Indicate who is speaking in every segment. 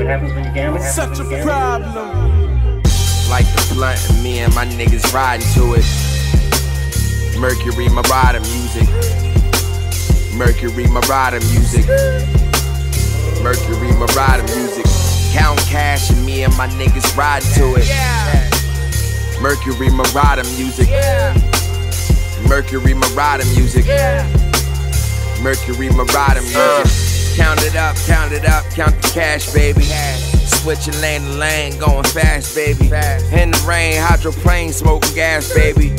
Speaker 1: happens when you gamble?
Speaker 2: Such a problem.
Speaker 3: Like the blunt and me and my niggas riding to it. Mercury Marauder music. Mercury Marauder music. Mercury Marauder music. Count cash and me and my niggas riding to it. Mercury Marauder music. Mercury Marauder music. Mercury Marauder music. Count it up, count it up, count the cash, baby. Switching lane to lane, going fast, baby. In the rain, hydroplane, smoking gas, baby.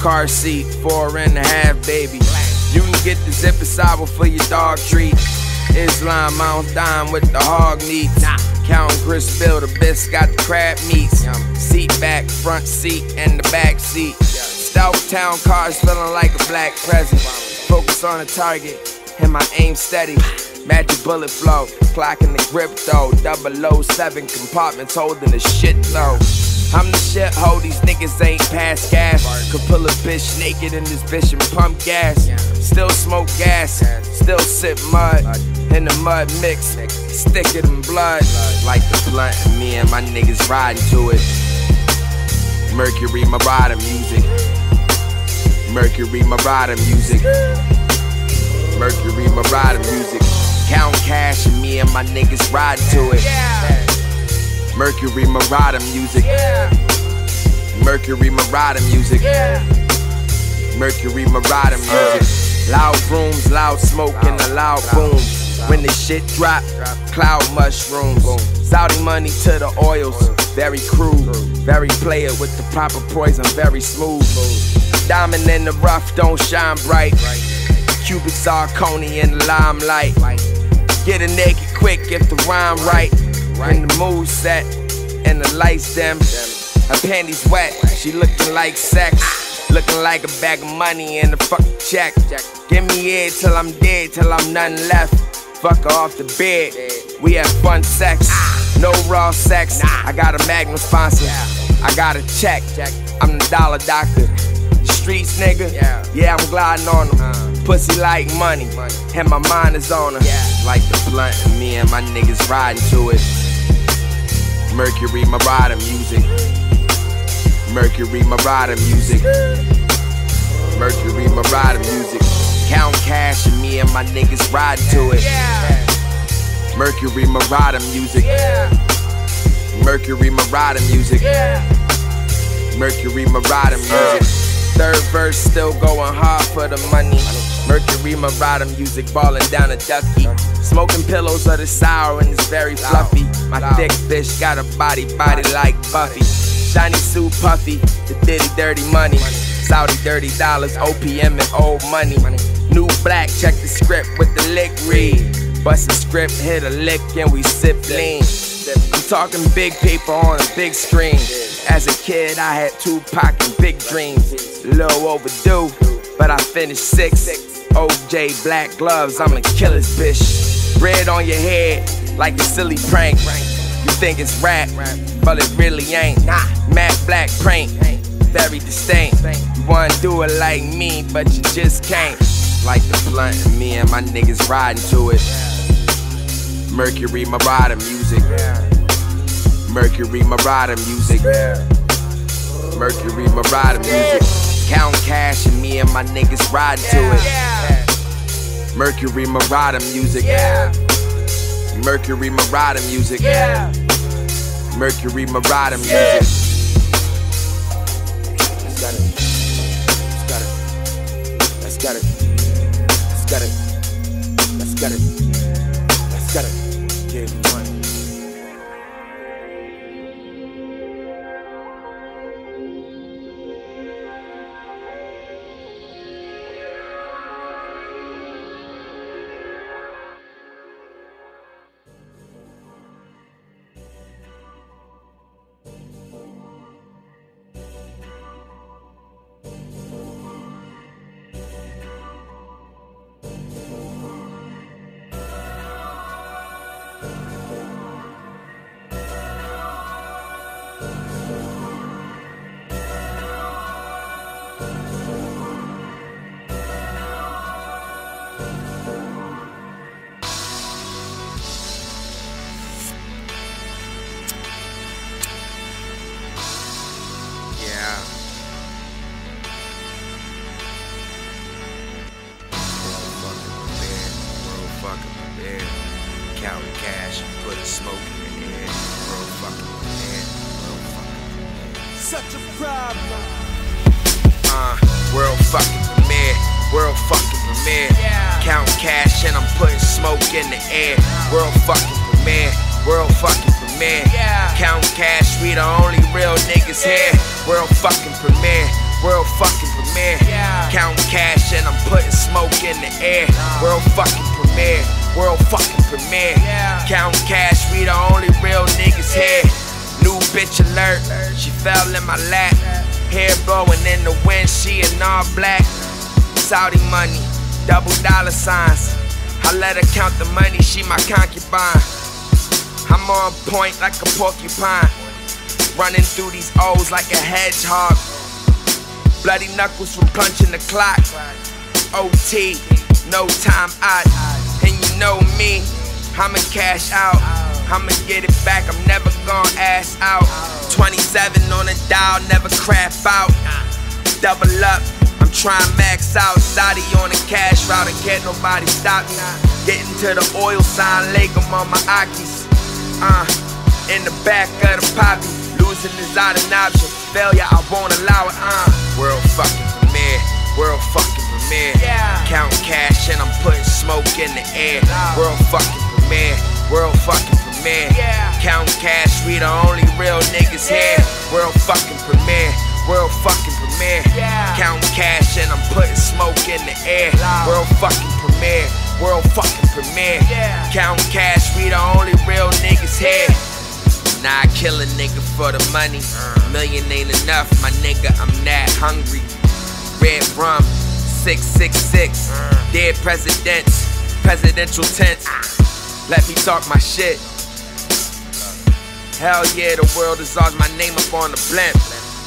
Speaker 3: Car seat, four and a half, baby. You can get the zipper sour for your dog treat. Islam, Mount Dime with the hog meats. Count Chris Bill, the best got the crab meats. Seat back, front seat, and the back seat. Stout town cars feeling like a black present. Focus on the target, and my aim steady. Magic bullet flow, clocking the grip though. 007 compartments holding the shit though. I'm the shit ho, these niggas ain't past gas. Could pull a bitch naked in this bitch and pump gas. Still smoke gas, still sip mud. In the mud mix, stick it in blood. Like the blunt and me and my niggas riding to it. Mercury my Marauder music. Mercury my Marauder music. Mercury my Marauder music. Count cash and me and my niggas ride to it. Mercury Marauder music. Mercury Marauder music. Mercury Marauder music. Loud rooms, loud smoke, and a loud boom. When the shit drop, cloud mushrooms. Saudi money to the oils. Very crude, very player with the proper poison, very smooth. Diamond in the rough, don't shine bright. Cubic zirconia in the limelight. Get a naked quick if the rhyme right. And the mood set, and the lights dim. Her panties wet, she looking like sex. Looking like a bag of money and a fucking check. Give me it till I'm dead, till I'm nothing left. Fuck her off the bed. We have fun sex. No raw sex. I got a magnum sponsor. I got a check. I'm the dollar doctor. Streets nigga. Yeah, I'm gliding on them. Pussy like money. And my mind is on her. Like the blunt and me and my niggas riding to it. Mercury Marauder music. Mercury Marauder music. Mercury Marauder music. Count cash and me and my niggas riding to it. Mercury Marauder music. Mercury Marauder music. Mercury Marauder music. Third verse still going hard for the money. Mercury Marauder music balling down a ducky. Smoking pillows of the sour and it's very fluffy. My thick bitch got a body, body like Buffy. Shiny suit puffy, the Diddy dirty money. Saudi dirty dollars, OPM and old money. New black, check the script with the lick read. Bust a script, hit a lick, and we sip lean. I'm talking big paper on a big screen. As a kid, I had Tupac and big dreams. A little overdue, but I finished six. OJ black gloves, I'ma kill this bitch. Red on your head, like a silly prank. You think it's rap, but it really ain't. Nah, matte black paint, very distinct. You wanna do it like me, but you just can't. Like the blunt and me and my niggas riding to it. Mercury Marauder music. Mercury Marauder music. Mercury Marauder music. Count cash and me and my niggas riding to it. Mercury Marauder music. Mercury Marauder music. Mercury Marauder music. Let's get it. Let's get it. Let's get it. Let's get it. Let's get it. Give money. Yeah. Counting cash, putting smoke in the air. World fucking premiere. World fucking.
Speaker 2: Such a problem.
Speaker 3: Uh, world fucking premiere. World fucking premiere.
Speaker 2: Yeah.
Speaker 3: Counting cash and I'm putting smoke in the air. World fucking premiere. World fucking premiere.
Speaker 2: Yeah.
Speaker 3: Counting cash, we the only real niggas here. World fucking premiere. World fucking premiere.
Speaker 2: Yeah.
Speaker 3: Counting cash and I'm putting smoke in the air. World fucking premiere. World fucking premiere.
Speaker 2: Yeah.
Speaker 3: Counting cash, we the only real niggas here. New bitch alert, she fell in my lap. Hair blowing in the wind, she in all black. Saudi money, double dollar signs. I let her count the money, she my concubine. I'm on point like a porcupine. Running through these O's like a hedgehog. Bloody knuckles from punching the clock. OT, no time out. Know me, I'ma cash out. I'ma get it back, I'm never gonna ass out. 27 on the dial, never crap out. Double up, I'm trying max out. Saudi on the cash route and can't nobody stop me. Getting to the oil sign, leg 'em on my Akis. Uh, in the back of the poppy. Losing is not an option. Failure, I won't allow it. Uh, world fucking premiere. World fucking premiere.
Speaker 2: Yeah.
Speaker 3: Counting cash and I'm putting smoke in the air. World fucking premiere. World fucking premiere.
Speaker 2: Yeah.
Speaker 3: Counting cash, we the only real niggas here. World fucking premiere. World fucking premiere.
Speaker 2: Yeah.
Speaker 3: Counting cash and I'm putting smoke in the air.
Speaker 2: Loud.
Speaker 3: World fucking premiere. World fucking premiere.
Speaker 2: Yeah.
Speaker 3: Counting cash, we the only real niggas here. Nah, I kill a nigga for the money. Million ain't enough, my nigga, I'm that hungry. Red rum, 666. Dead presidents, presidential tents. Let me talk my shit. Hell yeah, the world is ours, my name up on the blimp.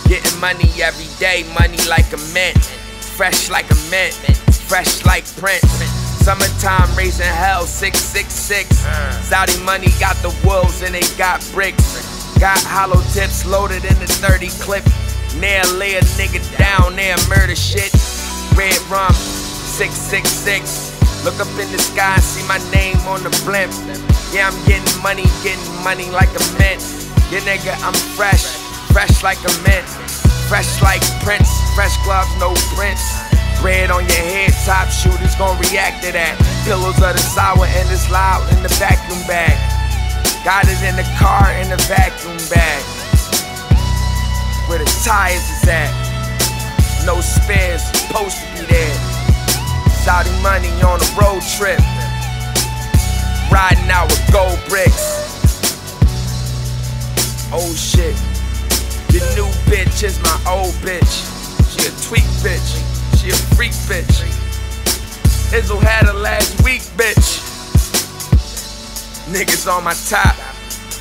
Speaker 3: Getting money every day, money like a mint. Fresh like a mint, fresh like Prince. Summertime raising hell, 666. Saudi money got the wolves and they got bricks. Got hollow tips loaded in the 30 clip. Nair lay a nigga down there, murder shit. Red rum, 666. Look up in the sky see my name on the blimp. Yeah, I'm getting money, getting money like a mint. Yeah, nigga, I'm fresh, fresh like a mint. Fresh like Prince, fresh gloves, no prints. Bread on your head, top shooters gon' react to that. Pillows of the sour and it's loud in the vacuum bag. Got it in the car in the vacuum bag. Where the tires is at. No spares, supposed to be there. Saudi money on a road trip. Riding out with gold bricks. Oh shit. Your new bitch is my old bitch. She a tweak bitch. She a freak bitch. Izzo had her last week, bitch. Niggas on my top.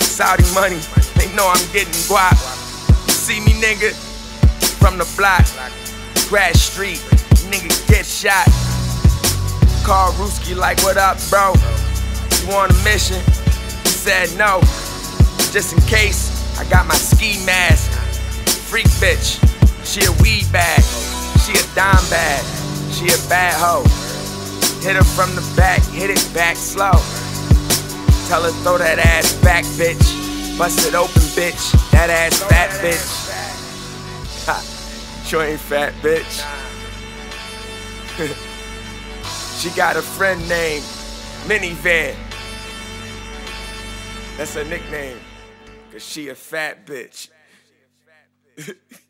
Speaker 3: Saudi money. They know I'm getting guap. You see me, nigga? From the block. Grass Street. Nigga get shot. Call Ruski like, what up, bro? You on a mission? He said no. Just in case, I got my ski mask. Freak bitch, she a weed bag. She a dime bag. She a bad hoe. Hit her from the back, hit it back slow. Tell her throw that ass back, bitch. Bust it open, bitch. That ass fat, bitch. Ha, you ain't fat, bitch. she got a friend named Minivan. That's her nickname. Cause she a fat bitch.